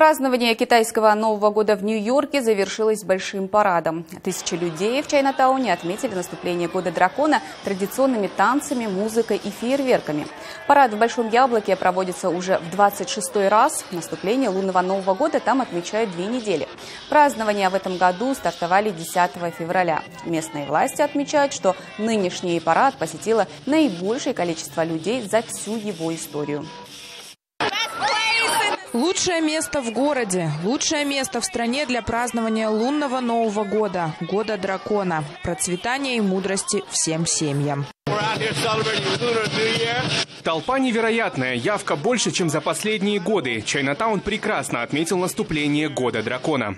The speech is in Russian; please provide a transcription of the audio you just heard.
Празднование китайского Нового года в Нью-Йорке завершилось большим парадом. Тысячи людей в Чайнатауне отметили наступление года дракона традиционными танцами, музыкой и фейерверками. Парад в Большом Яблоке проводится уже в 26-й раз. Наступление лунного Нового года там отмечают две недели. Празднования в этом году стартовали 10 февраля. Местные власти отмечают, что нынешний парад посетило наибольшее количество людей за всю его историю. Лучшее место в городе, лучшее место в стране для празднования лунного Нового года, года дракона, процветания и мудрости всем семьям. Толпа невероятная, явка больше, чем за последние годы. Чайнатаун прекрасно отметил наступление года дракона.